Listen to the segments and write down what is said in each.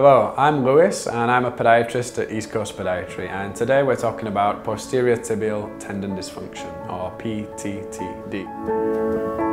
Hello, I'm Lewis and I'm a podiatrist at East Coast Podiatry and today we're talking about posterior tibial tendon dysfunction or PTTD.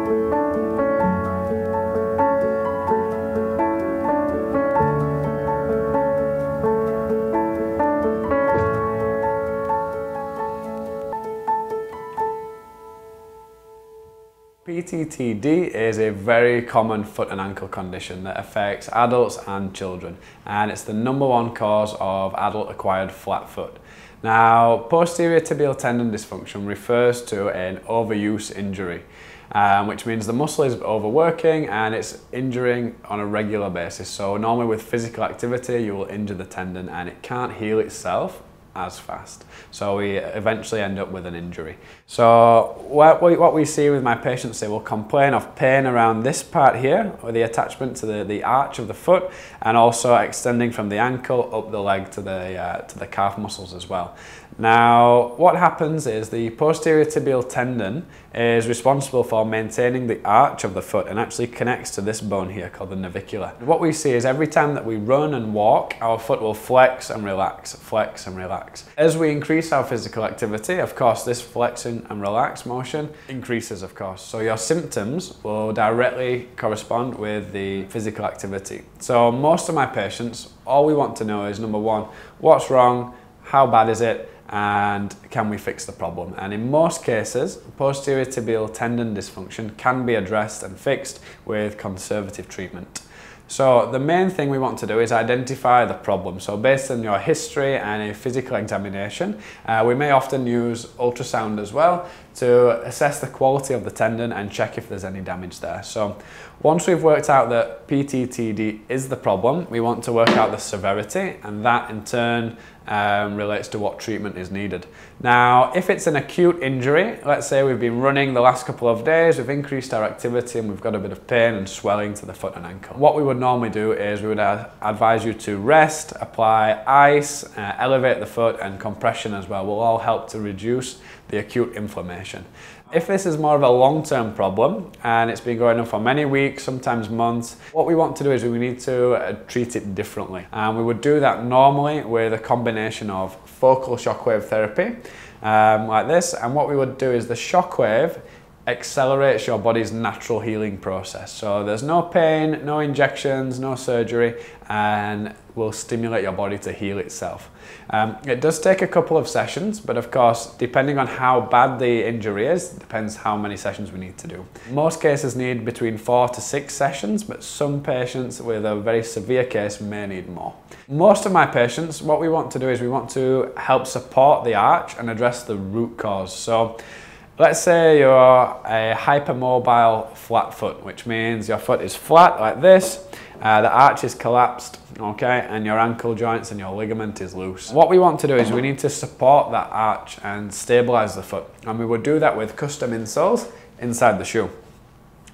PTTD is a very common foot and ankle condition that affects adults and children and it's the number one cause of adult acquired flat foot. Now, posterior tibial tendon dysfunction refers to an overuse injury, um, which means the muscle is overworking and it's injuring on a regular basis. So normally with physical activity, you will injure the tendon and it can't heal itself as fast. So we eventually end up with an injury. So what we, what we see with my patients, they will complain of pain around this part here, or the attachment to the, the arch of the foot, and also extending from the ankle up the leg to the, uh, to the calf muscles as well. Now, what happens is the posterior tibial tendon is responsible for maintaining the arch of the foot and actually connects to this bone here called the navicular. What we see is every time that we run and walk, our foot will flex and relax, flex and relax. As we increase our physical activity, of course, this flexing and relax motion increases, of course. So your symptoms will directly correspond with the physical activity. So most of my patients, all we want to know is number one, what's wrong? How bad is it? and can we fix the problem? And in most cases, posterior tibial tendon dysfunction can be addressed and fixed with conservative treatment. So the main thing we want to do is identify the problem. So based on your history and a physical examination, uh, we may often use ultrasound as well to assess the quality of the tendon and check if there's any damage there. So once we've worked out that PTTD is the problem, we want to work out the severity and that in turn um, relates to what treatment is needed. Now, if it's an acute injury, let's say we've been running the last couple of days, we've increased our activity and we've got a bit of pain and swelling to the foot and ankle. What we would normally do is we would advise you to rest, apply ice, uh, elevate the foot and compression as well will all help to reduce the acute inflammation. If this is more of a long-term problem and it's been going on for many weeks, sometimes months, what we want to do is we need to uh, treat it differently. And we would do that normally with a combination of focal shockwave therapy, um, like this. And what we would do is the shockwave accelerates your body's natural healing process. So there's no pain, no injections, no surgery, and will stimulate your body to heal itself. Um, it does take a couple of sessions, but of course, depending on how bad the injury is, depends how many sessions we need to do. Most cases need between four to six sessions, but some patients with a very severe case may need more. Most of my patients, what we want to do is we want to help support the arch and address the root cause. So Let's say you're a hypermobile flat foot, which means your foot is flat like this, uh, the arch is collapsed, okay, and your ankle joints and your ligament is loose. What we want to do is we need to support that arch and stabilize the foot, and we would do that with custom insoles inside the shoe.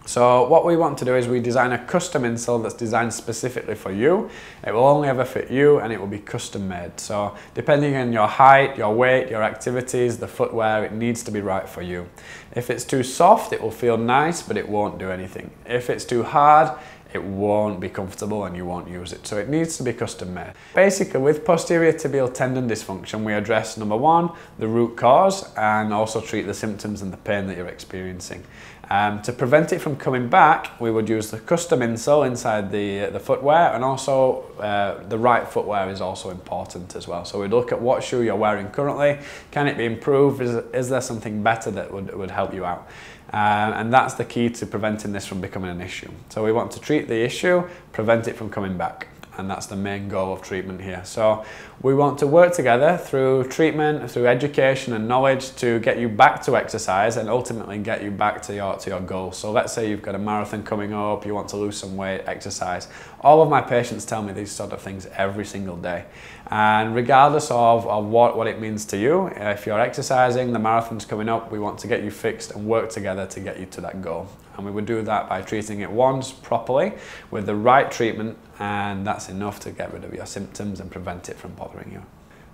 So what we want to do is we design a custom insole that's designed specifically for you. It will only ever fit you and it will be custom made. So depending on your height, your weight, your activities, the footwear, it needs to be right for you. If it's too soft, it will feel nice, but it won't do anything. If it's too hard, it won't be comfortable and you won't use it. So it needs to be custom made. Basically with posterior tibial tendon dysfunction, we address number one, the root cause and also treat the symptoms and the pain that you're experiencing. Um, to prevent it from coming back, we would use the custom insole inside the, the footwear and also uh, the right footwear is also important as well. So we'd look at what shoe you're wearing currently. Can it be improved? Is, is there something better that would, would help you out? Um, and that's the key to preventing this from becoming an issue. So we want to treat the issue, prevent it from coming back and that's the main goal of treatment here. So we want to work together through treatment, through education and knowledge to get you back to exercise and ultimately get you back to your, to your goal. So let's say you've got a marathon coming up, you want to lose some weight, exercise. All of my patients tell me these sort of things every single day. And regardless of, of what, what it means to you, if you're exercising, the marathon's coming up, we want to get you fixed and work together to get you to that goal. And we would do that by treating it once properly with the right treatment and that's enough to get rid of your symptoms and prevent it from bothering you.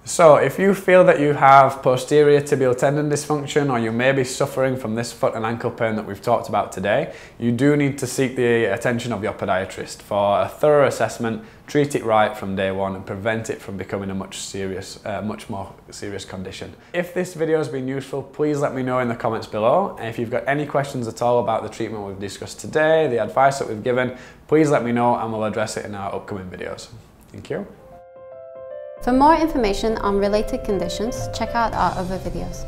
So if you feel that you have posterior tibial tendon dysfunction or you may be suffering from this foot and ankle pain that we've talked about today, you do need to seek the attention of your podiatrist for a thorough assessment, treat it right from day one and prevent it from becoming a much serious, uh, much more serious condition. If this video has been useful, please let me know in the comments below. And if you've got any questions at all about the treatment we've discussed today, the advice that we've given, please let me know and we'll address it in our upcoming videos. Thank you. For more information on related conditions, check out our other videos.